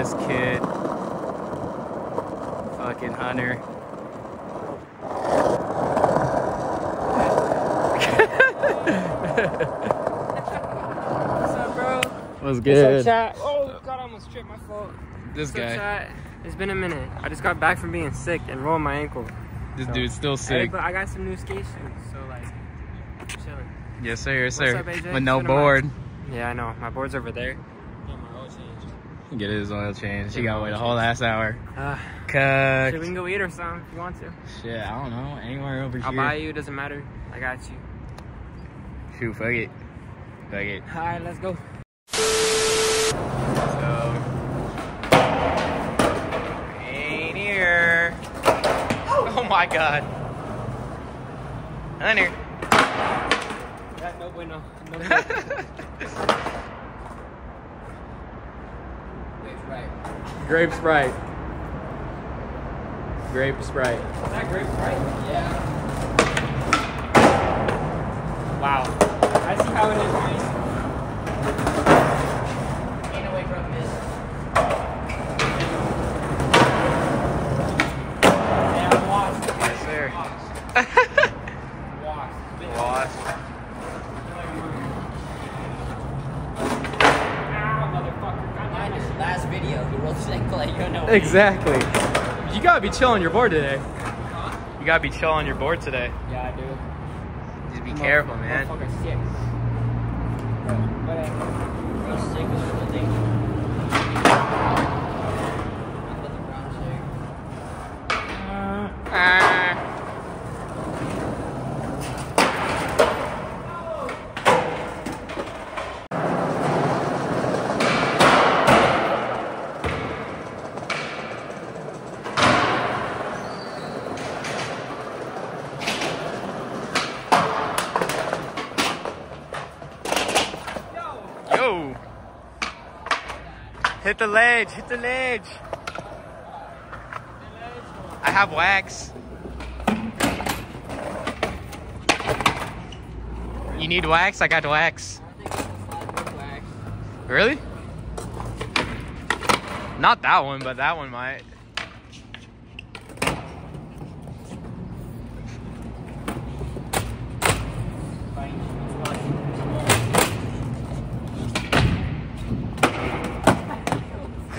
this kid. Fucking Hunter. What's up, bro? What's What's good? up, chat? Oh, God, I almost tripped my fault. This What's up, guy. chat? It's been a minute. I just got back from being sick and rolled my ankle. This So- dude's still Hey, sick. but I got some new skate shoes, so like, I'm chilling. Yes, sir. Yes, What's sir. up, AJ? With no board. Yeah, I know. My board's over there. Get my oil changed. Get his oil change. He got to wait a whole ass hour. Uh, Cut. shit, we can go eat or something if you want to. Shit, I don't know. Anywhere over here. I'll buy you. Doesn't matter. I got you. Shoot, fuck it. Fuck it. All right, let's go. So, ain't here. Oh my god. Hunter. Yeah, no bueno. No Grape Sprite. Grape Sprite. Is that grape right? Yeah. Wow. I see how it is, man. Ain't away from this. Yeah, I'm washed. Yes, sir. Washed. Washed. Ah, motherfucker. God damn it. last video, he rolled his like you know. Exactly. You gotta be chill on your board today. You gotta be chill on your board today. Yeah, I do. Just be careful, man. Motherfucker sick. But, uh, Real sick Hit the ledge, hit the ledge. I have wax. You need wax? I got wax. Really? Not that one, but that one might.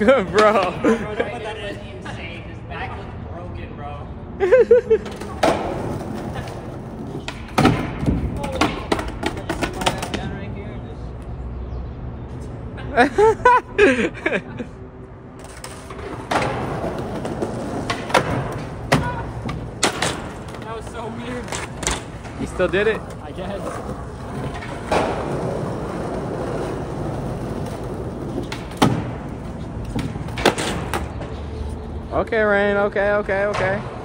bro. His back looks broken, bro. That was so weird. you still did it? I guess. Okay, Rain. Okay, okay, okay.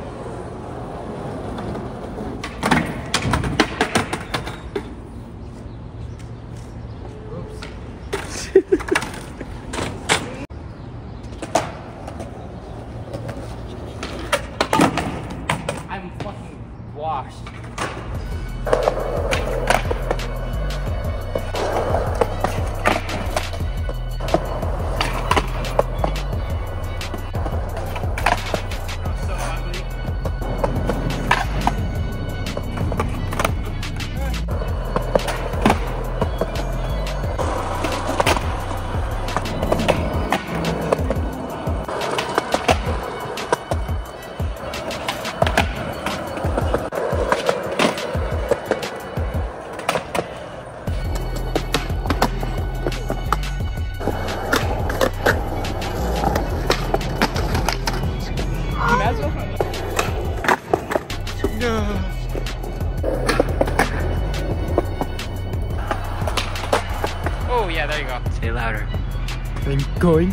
Going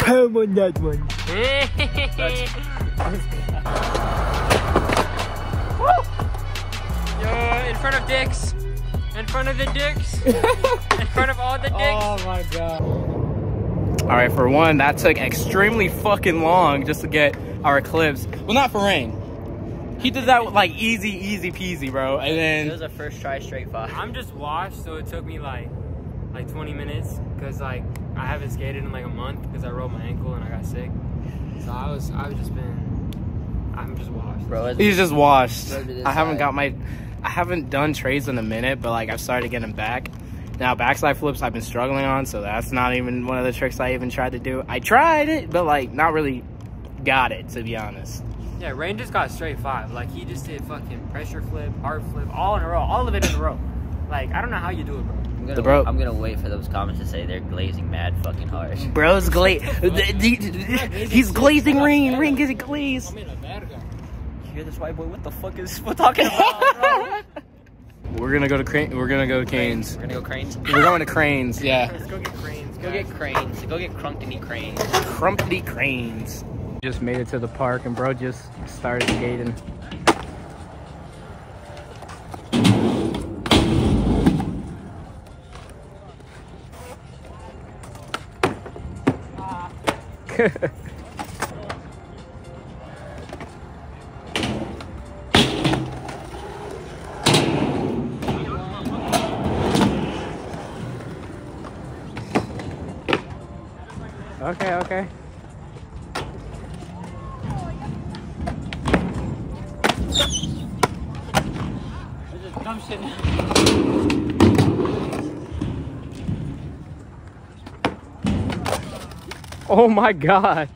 home on that one. Yo, in front of dicks. In front of the dicks. in front of all the dicks. Oh my god. All right, for one, that took extremely fucking long just to get our clips. Well, not for rain. He did that with like easy, easy peasy, bro. And then It was then a first try straight five. I'm just washed, so it took me like like 20 minutes because like I haven't skated in like a month because I rolled my ankle and I got sick. So I was I've just been I'm just washed. Bro, it's- he's just washed. Go to this I haven't side. got my, I haven't done trades in a minute, but like I've started getting back. Now backside flips I've been struggling on, so that's not even one of the tricks I even tried to do. I tried it, but like not really got it to be honest. Yeah, Rain just got straight five. Like he just did fucking pressure flip, hard flip, all in a row, all of it in a row. Like I don't know how you do it, bro. I'm gonna, The bro- I'm gonna wait for those comments to say they're glazing mad fucking hard. Bro's gla- He's glazing rain. Rain getting glazed. You hear this white boy? What the fuck is what talking about. We're gonna go to Crane. We're gonna go to Canes. We're gonna go cranes. We're going to Cranes. Yeah. Let's go get cranes. Go get cranes. Go get crunkety cranes. Crumpty Cranes. Just made it to the park and bro just started skating. okay, okay. Dumb shit. Oh my god.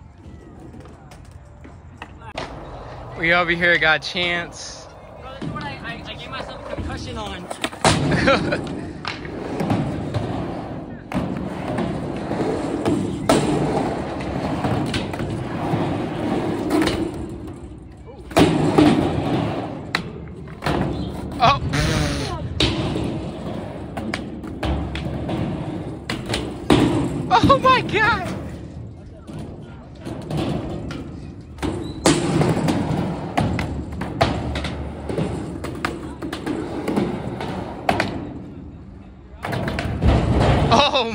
We over here got Chance. Bro, I, I, I gave myself a concussion on. Oh. Oh my god.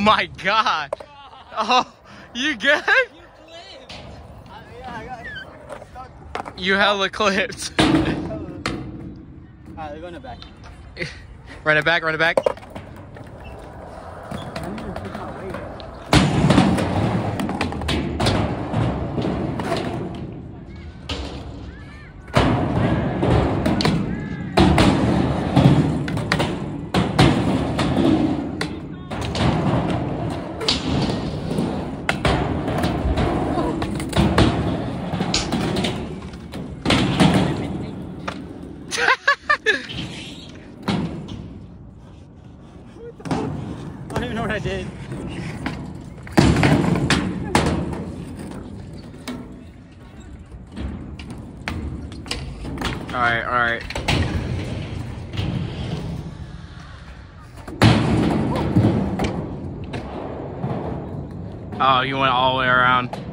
My god. Oh, you good? You hella clipped. Alright, they're going back. Run it back, run it back. All right, all right. Oh, you went all the way around.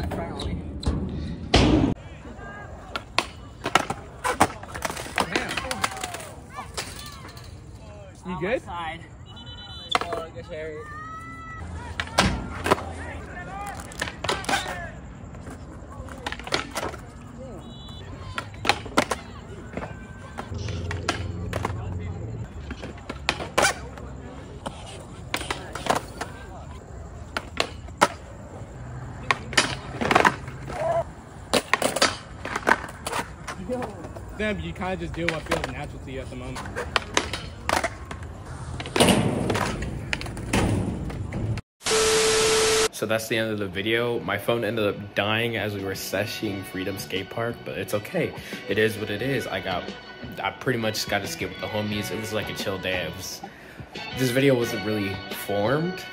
God. I my front. You good? Side. Oh, I guess Harry. Them, you kind of just do what feels natural to you at the moment. So that's the end of the video. My phone ended up dying as we were seshing Freedom Skate Park, but it's okay. It is what it is. I got, I pretty much got to skate with the homies. It was like a chill day. It was, this video wasn't really formed.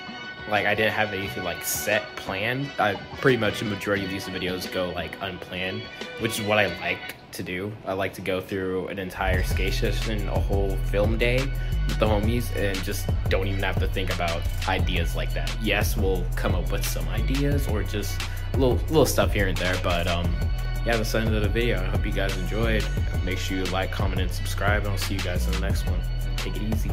Like I didn't have anything like set planned. I pretty much the majority of these videos go like unplanned, which is what I like to do. I like to go through an entire skate session, a whole film day with the homies, and just don't even have to think about ideas like that. Yes, we'll come up with some ideas or just little little stuff here and there, but um, yeah, that's the end of the video. I hope you guys enjoyed. Make sure you like, comment, and subscribe, and I'll see you guys in the next one. Take it easy.